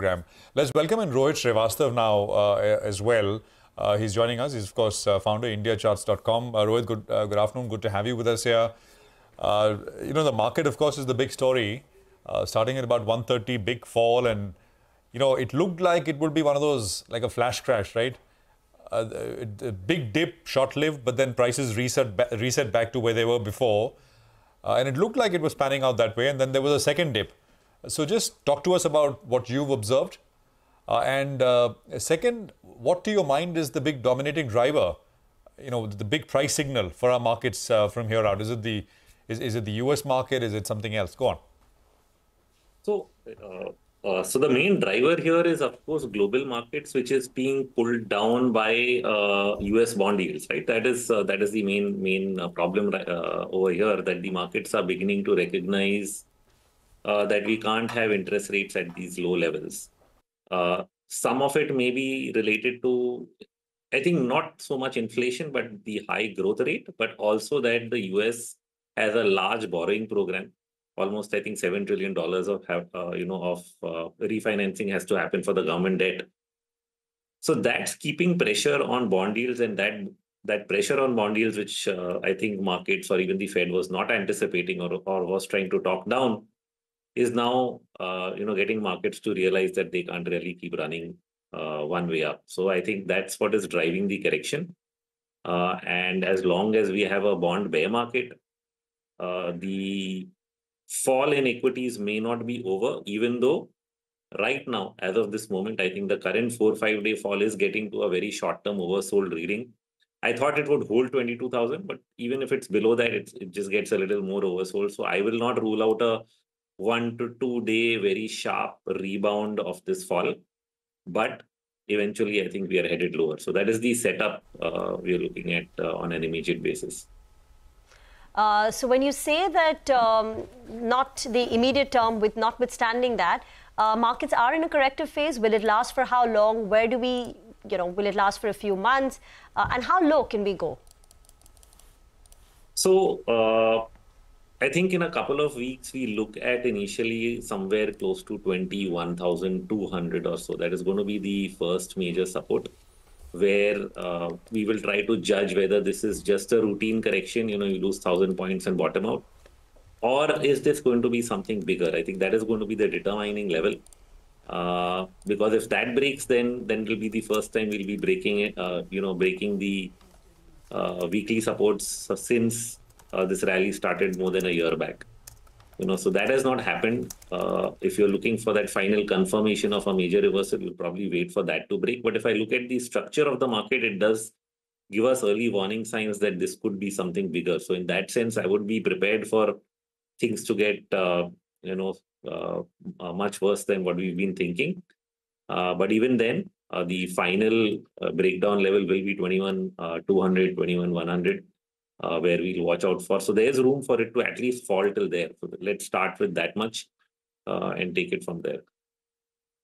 program. Let's welcome in Rohit Srivastava now uh, as well. Uh, he's joining us. He's, of course, uh, founder IndiaCharts.com. Uh, Rohit, good, uh, good afternoon. Good to have you with us here. Uh, you know, the market, of course, is the big story. Uh, starting at about 130, big fall. And, you know, it looked like it would be one of those, like a flash crash, right? a, big dip, short-lived, but then prices reset, ba reset back to where they were before. and it looked like it was panning out that way. And then there was a second dip. So just talk to us about what you've observed. Uh, and uh, second, what to your mind is the big dominating driver, you know, the big price signal for our markets uh, from here out? Is it the is, is it the US market? Is it something else? Go on. So, uh, uh, so the main driver here is, of course, global markets, which is being pulled down by U.S. Uh, bond yields, right? That is that is the main main problem over here. That the markets are beginning to recognize uh, that we can't have interest rates at these low levels. Uh, some of it may be related to, I think, not so much inflation, but the high growth rate, but also that the US has a large borrowing program. Almost, I think, seven trillion dollars of uh, you know of uh, refinancing has to happen for the government debt. So that's keeping pressure on bond yields, and that that pressure on bond yields, which uh, I think markets or even the Fed was not anticipating or, or was trying to talk down, is now uh, you know getting markets to realize that they can't really keep running uh, one way up. So I think that's what is driving the correction. Uh, and as long as we have a bond bear market, uh, the fall in equities may not be over, even though right now, as of this moment, I think the current four five day fall is getting to a very short term oversold reading. I thought it would hold 22,000, but even if it's below that, it just gets a little more oversold. So I will not rule out a one to two day very sharp rebound of this fall. But eventually, I think we are headed lower. So that is the setup uh, we are looking at uh, on an immediate basis. Uh, so when you say that um, not the immediate term, with notwithstanding that, uh, markets are in a corrective phase. Will it last for how long? Where do we, you know, will it last for a few months? Uh, and how low can we go? So uh, I think in a couple of weeks, we look at initially somewhere close to 21,200 or so. That is going to be the first major support where uh, we will try to judge whether this is just a routine correction, you know, you lose 1,000 points and bottom out, or is this going to be something bigger? I think that is going to be the determining level. Uh, because if that breaks, then then it will be the first time we'll be breaking it, uh, you know, breaking the uh, weekly supports since uh, this rally started more than a year back. You know, so that has not happened. Uh, if you're looking for that final confirmation of a major reversal, you'll probably wait for that to break. But if I look at the structure of the market, it does give us early warning signs that this could be something bigger. So in that sense, I would be prepared for things to get, uh, you know, uh, uh, much worse than what we've been thinking. Uh, but even then, uh, the final uh, breakdown level will be 21 200, 21 100 uh, where we'll watch out for. So there's room for it to at least fall till there. So let's start with that much uh, and take it from there.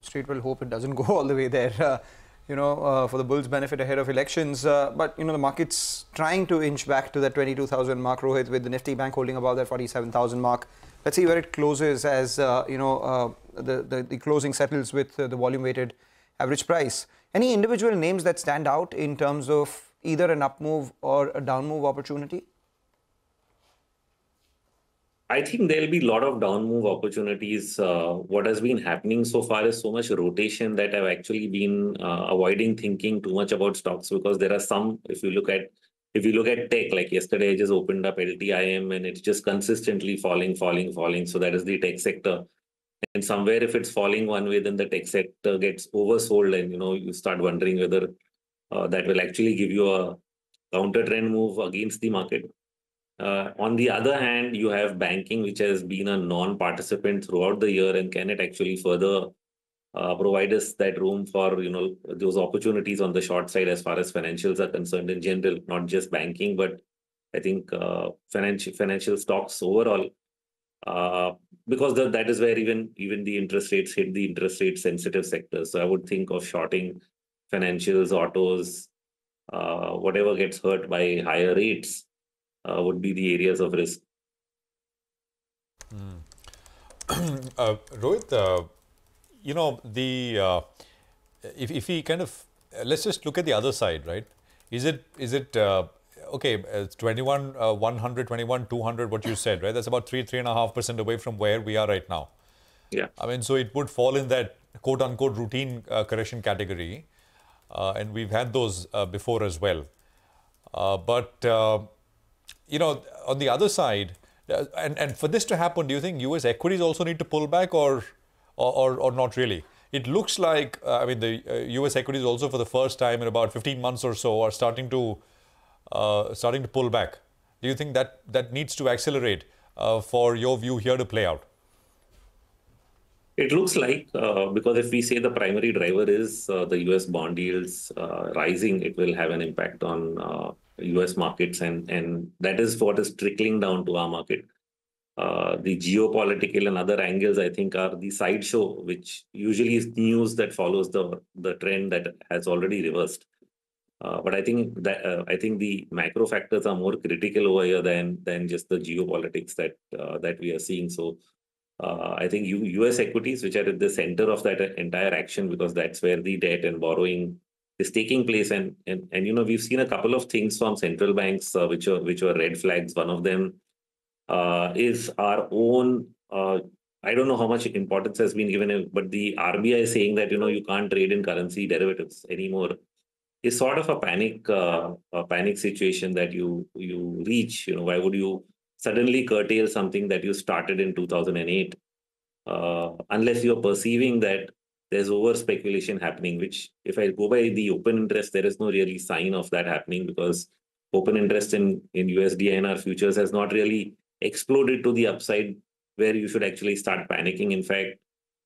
Street will hope it doesn't go all the way there. Uh, you know, uh, for the Bulls' benefit ahead of elections. Uh, but, you know, the market's trying to inch back to that 22,000 mark, Rohit, with the Nifty Bank holding above that 47,000 mark. Let's see where it closes as, uh, you know, the, the, the, closing settles with the volume-weighted average price. Any individual names that stand out in terms of either an up move or a down move opportunity? I think there'll be a lot of down move opportunities. Uh, what has been happening so far is so much rotation that I've actually been uh, avoiding thinking too much about stocks because there are some, if you look at if you look at tech, like yesterday I just opened up LTIM and it's just consistently falling, falling, falling. So that is the tech sector. And somewhere if it's falling one way, then the tech sector gets oversold and you know you start wondering whether that will actually give you a counter trend move against the market. Uh, on the other hand, you have banking, which has been a non-participant throughout the year, and can it actually further uh, provide us that room for you know those opportunities on the short side as far as financials are concerned in general, not just banking, but I think uh, financial financial stocks overall, uh, because the, that is where even even the interest rates hit the interest rate sensitive sectors. So I would think of shorting financials, autos, uh, whatever gets hurt by higher rates uh, would be the areas of risk. Mm. uh, Rohit, uh, you know, the uh, if if we kind of let's just look at the other side, right? Is it is it uh, okay? It's 21, uh, 100, 21, 200. What you said, right? That's about three three and a half percent away from where we are right now. Yeah. I mean, so it would fall in that quote unquote routine uh, correction category, and we've had those uh, before as well. Uh, but uh, you know, on the other side, uh, and and for this to happen, do you think U.S. equities also need to pull back, or or or, not really? It looks like uh, I mean the U.S. equities also for the first time in about 15 months or so are starting to starting to pull back. Do you think that that needs to accelerate for your view here to play out? It looks like uh, because if we say the primary driver is uh, the US bond yields uh, rising, it will have an impact on US markets, and, that is what is trickling down to our market. the geopolitical and other angles, I think, are the sideshow, which usually is news that follows the, the trend that has already reversed. But I think that I think the macro factors are more critical over here than than just the geopolitics that that we are seeing. So uh, I think U- U.S. equities, which are at the center of that entire action, because that's where the debt and borrowing is taking place. And and and you know we've seen a couple of things from central banks, uh, which are which are red flags. One of them uh, is our own. Uh, I don't know how much importance has been given, but the RBI saying that you know you can't trade in currency derivatives anymore. Is sort of a panic, uh, a panic situation that you you reach. You know, why would you suddenly curtail something that you started in 2008 uh, unless you're perceiving that there's over speculation happening which if i go by the open interest there is no really sign of that happening because open interest in in usd inr futures has not really exploded to the upside where you should actually start panicking. In fact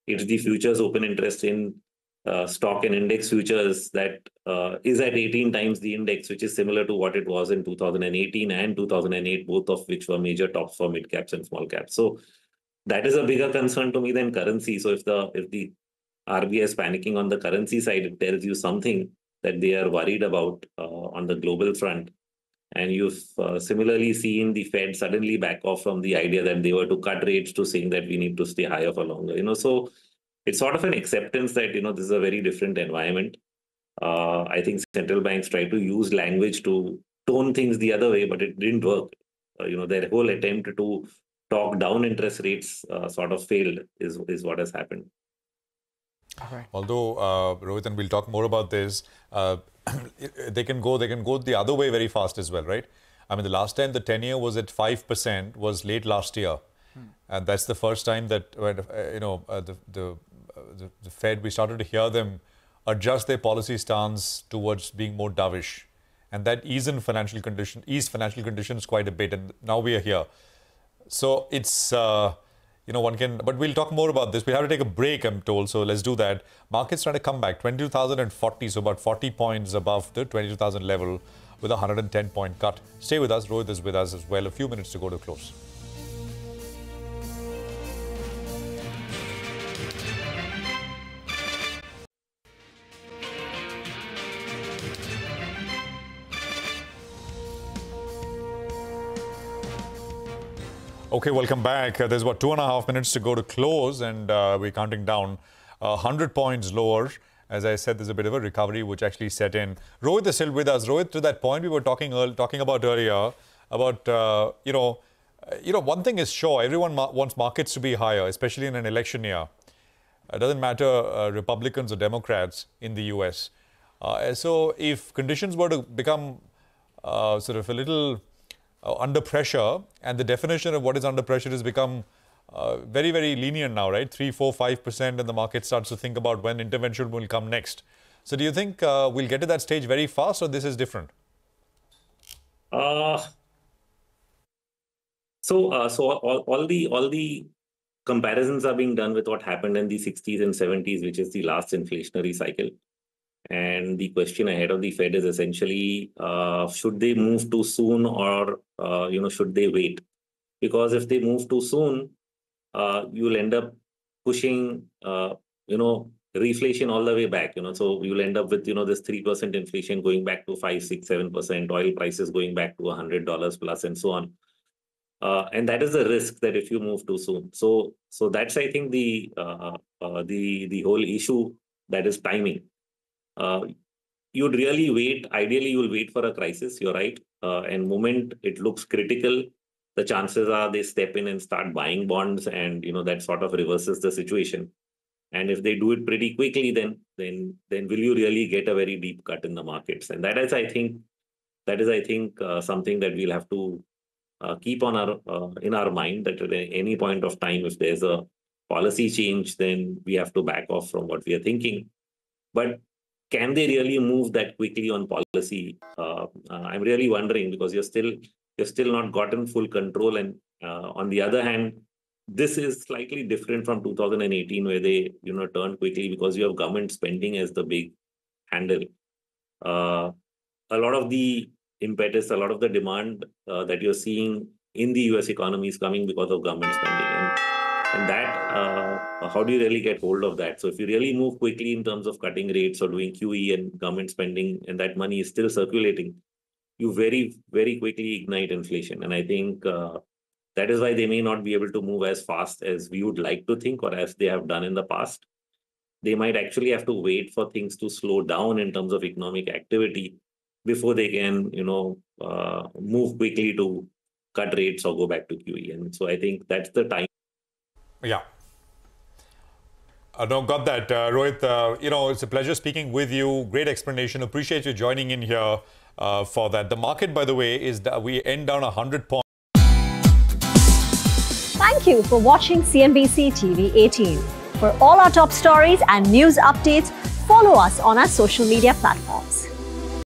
it's the futures open interest in stock and index futures that uh, is at 18 times the index, which is similar to what it was in 2018 and 2008, both of which were major tops for mid caps and small caps. So that is a bigger concern to me than currency. So if the if the RBI is panicking on the currency side, it tells you something that they are worried about uh, on the global front. And you've uh, similarly seen the Fed suddenly back off from the idea that they were to cut rates to saying that we need to stay higher for longer. You know, so it's sort of an acceptance that you know this is a very different environment. Uh, I think central banks try to use language to tone things the other way, but it didn't work. Uh, you know, their whole attempt to talk down interest rates uh, sort of failed. Is is what has happened. Okay. Although uh, Rohit, and we'll talk more about this. Uh, they can go. They can go the other way very fast as well, right? I mean, the last time the ten-year was at five percent was late last year, hmm. and that's the first time that uh, you know uh, the the the, the Fed, we started to hear them adjust their policy stance towards being more dovish. And that eased in financial condition, eased financial conditions quite a bit. And now we are here. So it's, uh, you know, one can, but we'll talk more about this. We'll have to take a break, I'm told. So let's do that. Markets trying to come back 22,040, so about 40 points above the 22,000 level with a 110 point cut. Stay with us. Rohit is with us as well. A few minutes to go to close. Okay, welcome back. Uh, there's about two and a half minutes to go to close, and uh, we're counting down uh, 100 points lower. As I said, there's a bit of a recovery which actually set in. Rohit is still with us. Rohit, to that point we were talking talking about earlier about uh, you know, uh, you know, one thing is sure, everyone ma- wants markets to be higher, especially in an election year. It doesn't matter uh, Republicans or Democrats in the U.S. so if conditions were to become sort of a little under pressure, and the definition of what is under pressure has become uh, very, very lenient now, right? Three, four, five percent, and the market starts to think about when intervention will come next. So, do you think uh, we'll get to that stage very fast, or this is different? Uh, so, uh, so all, all the all the comparisons are being done with what happened in the 60s and 70s, which is the last inflationary cycle. And the question ahead of the Fed is essentially, uh, should they move too soon or, uh, you know, should they wait? Because if they move too soon, uh, you'll end up pushing, uh, you know, reflation all the way back, you know, so you'll end up with, you know, this 3% inflation going back to 5, 6, 7%, oil prices going back to $100 plus and so on. uh, and that is the risk that if you move too soon. So, so that's I think the uh, uh, the the whole issue that is timing. Uh, you'd really wait. Ideally, you'll wait for a crisis. You're right. Uh, and moment it looks critical, the chances are they step in and start buying bonds, and you know that sort of reverses the situation. And if they do it pretty quickly, then then then will you really get a very deep cut in the markets? And that is, I think, that is, I think, uh, something that we'll have to uh, keep on our uh, in our mind that at any point of time, if there's a policy change, then we have to back off from what we are thinking. But can they really move that quickly on policy? Uh, uh I'm really wondering because you're still you're still not gotten full control, and uh, on the other hand, this is slightly different from 2018 where they you know turned quickly because you have government spending as the big handle. Uh, a lot of the impetus, a lot of the demand that you're seeing in the US economy is coming because of government spending. And, and that, uh, how do you really get hold of that? So if you really move quickly in terms of cutting rates or doing QE and government spending, and that money is still circulating, you very, very quickly ignite inflation. And I think uh, that is why they may not be able to move as fast as we would like to think or as they have done in the past. They might actually have to wait for things to slow down in terms of economic activity before they can, you know, uh, move quickly to cut rates or go back to QE. And so I think that's the time. Yeah. Uh, no, got that. Uh, Rohit, uh, you know, it's a pleasure speaking with you. Great explanation. Appreciate you joining in here uh, for that. The market, by the way, is that we end down 100 points. Thank you for watching CNBC TV 18. For all our top stories and news updates, follow us on our social media platforms.